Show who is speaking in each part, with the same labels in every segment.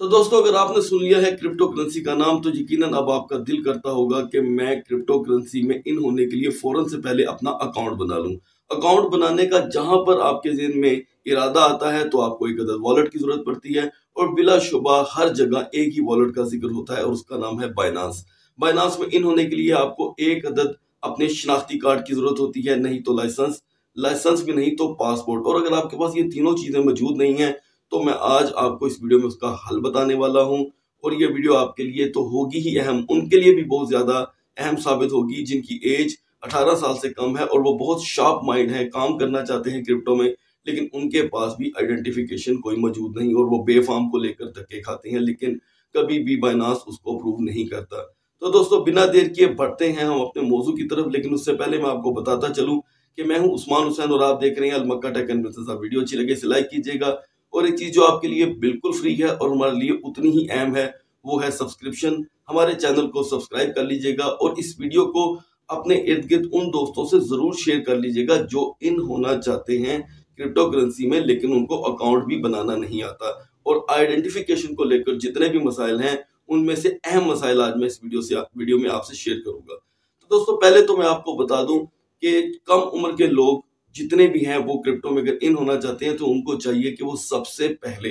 Speaker 1: तो दोस्तों, अगर आपने सुन लिया है क्रिप्टो करेंसी का नाम तो यकीनन अब आपका दिल करता होगा कि मैं क्रिप्टो करेंसी में इन होने के लिए फ़ौरन से पहले अपना अकाउंट बना लूँ। अकाउंट बनाने का जहाँ पर आपके जेन में इरादा आता है तो आपको एक अदद वॉलेट की ज़रूरत पड़ती है और बिलाशुबा हर जगह एक ही वॉलेट का ज़िक्र होता है और उसका नाम है बाइनास बाइनास में इन होने के लिए आपको एक अदद अपने शनाख्ती कार्ड की ज़रूरत होती है, नहीं तो लाइसेंस लाइसेंस भी नहीं तो पासपोर्ट और अगर आपके पास ये तीनों चीज़ें मौजूद नहीं है तो मैं आज आपको इस वीडियो में उसका हल बताने वाला हूँ। और ये वीडियो आपके लिए तो होगी ही अहम। उनके लिए भी बहुत ज़्यादा अहम साबित होगी, जिनकी एज 18 साल से कम है और वो बहुत शार्प माइंड है, काम करना चाहते हैं क्रिप्टो में, लेकिन उनके पास भी आइडेंटिफिकेशन कोई मौजूद नहीं और वो बेफाम को लेकर धक्के खाते हैं, लेकिन कभी भी बाइनास उसको अप्रूव नहीं करता। तो दोस्तों, बिना देर किए बढ़ते हैं हम अपने मौजू की तरफ़, लेकिन उससे पहले मैं आपको बताता चलूँ कि मैं हूँ उस्मान हुसैन और आप देख रहे हैं अलमक्का टेक एंड वीडियो अच्छी लगे लाइक कीजिएगा और एक चीज़ जो आपके लिए बिल्कुल फ्री है और हमारे लिए उतनी ही अहम है, वो है सब्सक्रिप्शन हमारे चैनल को सब्सक्राइब कर लीजिएगा और इस वीडियो को अपने इर्द गिर्द उन दोस्तों से ज़रूर शेयर कर लीजिएगा जो इन होना चाहते हैं क्रिप्टो करेंसी में, लेकिन उनको अकाउंट भी बनाना नहीं आता। और आइडेंटिफिकेशन को लेकर जितने भी मसाइल हैं, उनमें से अहम मसाइल आज मैं इस वीडियो से वीडियो में आपसे शेयर करूँगा। तो दोस्तों, पहले तो मैं आपको बता दूँ कि कम उम्र के लोग जितने भी हैं वो क्रिप्टो में अगर इन होना चाहते हैं तो उनको चाहिए कि वो सबसे पहले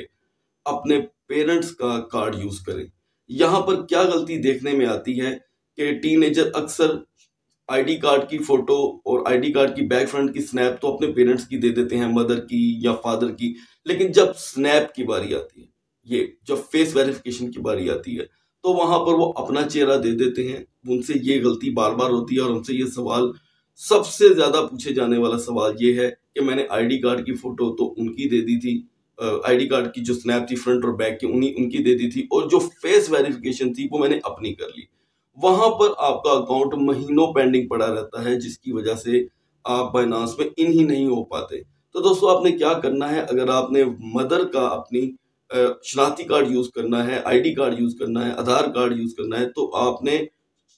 Speaker 1: अपने पेरेंट्स का कार्ड यूज़ करें। यहाँ पर क्या गलती देखने में आती है कि टीनेजर अक्सर आईडी कार्ड की फ़ोटो और आईडी कार्ड की बैक फ्रंट की स्नैप तो अपने पेरेंट्स की दे देते हैं मदर की या फादर की, लेकिन जब स्नैप की बारी आती है, ये जब फेस वेरिफिकेशन की बारी आती है तो वहाँ पर वो अपना चेहरा दे देते हैं। उनसे ये गलती बार बार होती है और उनसे ये सवाल सबसे ज़्यादा पूछे जाने वाला सवाल ये है कि मैंने आईडी कार्ड की फ़ोटो तो उनकी दे दी थी आईडी कार्ड की जो स्नैप थी फ्रंट और बैक की, उन्हीं, उनकी दे दी थी और जो फेस वेरिफिकेशन थी वो मैंने अपनी कर ली। वहाँ पर आपका अकाउंट महीनों पेंडिंग पड़ा रहता है, जिसकी वजह से आप बाइनांस में इन ही नहीं हो पाते। तो दोस्तों, आपने क्या करना है? अगर आपने मदर का अपनी शनाख्ती कार्ड यूज़ करना है आईडी कार्ड यूज़ करना है, आधार कार्ड यूज़ करना है तो आपने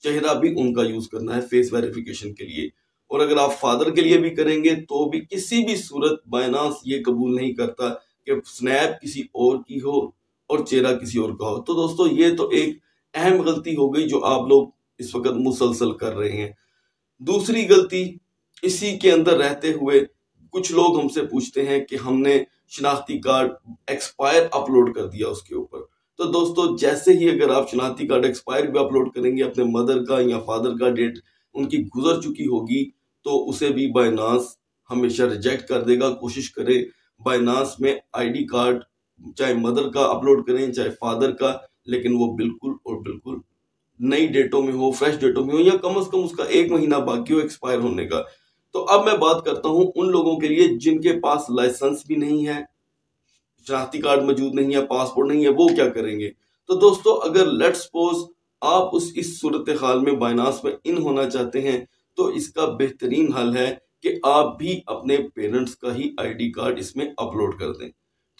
Speaker 1: चेहरा भी उनका यूज़ करना है फेस वेरिफिकेशन के लिए। और अगर आप फादर के लिए भी करेंगे तो भी किसी भी सूरत बायनास ये कबूल नहीं करता कि स्नैप किसी और की हो और चेहरा किसी और का हो। तो दोस्तों, ये तो एक अहम गलती हो गई जो आप लोग इस वक्त मुसलसल कर रहे हैं। दूसरी गलती, इसी के अंदर रहते हुए कुछ लोग हमसे पूछते हैं कि हमने शिनाख्ती कार्ड एक्सपायर अपलोड कर दिया उसके ऊपर। तो दोस्तों, जैसे ही अगर आप शनाख्ती कार्ड एक्सपायर भी अपलोड करेंगे, अपने मदर का या फादर का डेट उनकी गुजर चुकी होगी तो उसे भी बायनास हमेशा रिजेक्ट कर देगा। कोशिश करें बायनास में आईडी कार्ड चाहे मदर का अपलोड करें, चाहे फादर का, लेकिन वो बिल्कुल और बिल्कुल नई डेटों में हो फ्रेश डेटों में हो, या कम अज कम उसका एक महीना बाकी हो एक्सपायर होने का। तो अब मैं बात करता हूँ उन लोगों के लिए जिनके पास लाइसेंस भी नहीं है शनाख्ती कार्ड मौजूद नहीं है पासपोर्ट नहीं है, वो क्या करेंगे? तो दोस्तों, अगर लेट सपोज़ आप उस इस सूरत हाल में बाइनास में इन होना चाहते हैं तो इसका बेहतरीन हल है कि आप भी अपने पेरेंट्स का ही आईडी कार्ड इसमें अपलोड कर दें,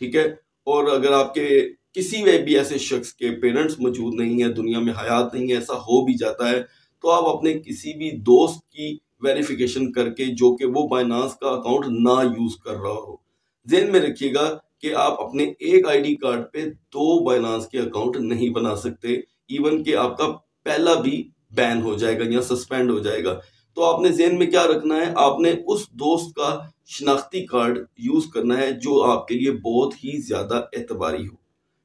Speaker 1: ठीक है? और अगर आपके किसी वे भी ऐसे शख्स के पेरेंट्स मौजूद नहीं है, दुनिया में हयात नहीं है, ऐसा हो भी जाता है तो आप अपने किसी भी दोस्त की वेरिफिकेशन करके जो कि वो बाइनास का अकाउंट ना यूज़ कर रहा हो जेन में रखिएगा कि आप अपने एक आईडी कार्ड पे दो बाइनास के अकाउंट नहीं बना सकते इवन कि आपका पहला भी बैन हो जाएगा या सस्पेंड हो जाएगा। तो आपने जेन में क्या रखना है? आपने उस दोस्त का शनाख्ती कार्ड यूज़ करना है जो आपके लिए बहुत ही ज़्यादा एतबारी हो।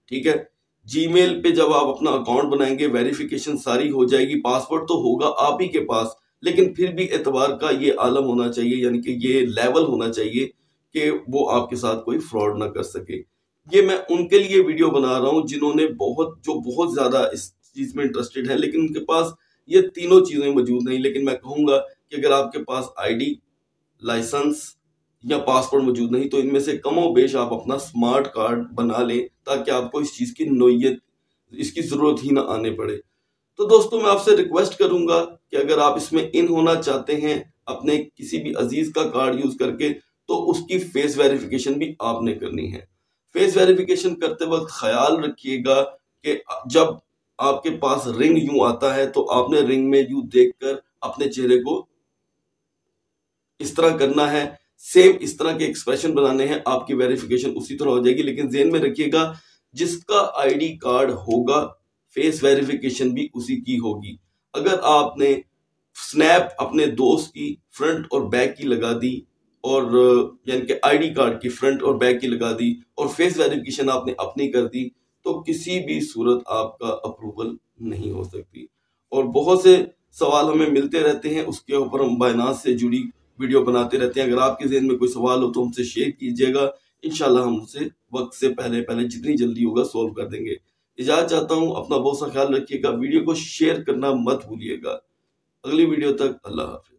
Speaker 1: ठीक है? जीमेल पे जब आप अपना अकाउंट बनाएँगे वेरिफिकेशन सारी हो जाएगी पासवर्ड तो होगा आप ही के पास, लेकिन फिर भी एतबार का ये आलम होना चाहिए, यानी कि ये लेवल होना चाहिए कि वो आपके साथ कोई फ्रॉड ना कर सके। ये मैं उनके लिए वीडियो बना रहा हूँ, जिन्होंने बहुत, जो बहुत ज़्यादा इस चीज़ में इंटरेस्टेड है, लेकिन उनके पास ये तीनों चीज़ें मौजूद नहीं। लेकिन मैं कहूँगा कि अगर आपके पास आईडी लाइसेंस या पासपोर्ट मौजूद नहीं तो इनमें से कमो बेश आप अपना स्मार्ट कार्ड बना लें, ताकि आपको इस चीज़ की नोयत, इसकी ज़रूरत ही ना आने पड़े। तो दोस्तों, मैं आपसे रिक्वेस्ट करूँगा कि अगर आप इसमें इन होना चाहते हैं, अपने किसी भी अज़ीज़ का कार्ड यूज़ करके तो उसकी फेस वेरिफिकेशन भी आपने करनी है। फेस वेरिफिकेशन करते वक्त ख्याल रखिएगा कि जब आपके पास रिंग यूँ आता है तो आपने रिंग में यूँ देखकर अपने चेहरे को इस तरह करना है, सेम इस तरह के एक्सप्रेशन बनाने हैं, आपकी वेरिफिकेशन उसी तरह हो जाएगी। लेकिन जेन में रखिएगा, जिसका आईडी कार्ड होगा, फेस वेरिफिकेशन भी उसी की होगी। अगर आपने स्नैप अपने दोस्त की फ्रंट और बैक की लगा दी और यानी कि आईडी कार्ड की फ्रंट और बैक की लगा दी और फेस वेरिफिकेशन आपने अपनी कर दी तो किसी भी सूरत आपका अप्रूवल नहीं हो सकती। और बहुत से सवाल हमें मिलते रहते हैं, उसके ऊपर हम बायनास से जुड़ी वीडियो बनाते रहते हैं। अगर आपके जहन में कोई सवाल हो तो हमसे शेयर कीजिएगा। इनशाला हम उसे वक्त से पहले पहले जितनी जल्दी होगा सॉल्व कर देंगे। इजाज़त चाहता हूँ, अपना बहुत सा ख्याल रखिएगा। वीडियो को शेयर करना मत भूलिएगा। अगली वीडियो तक अल्लाह हाफिज।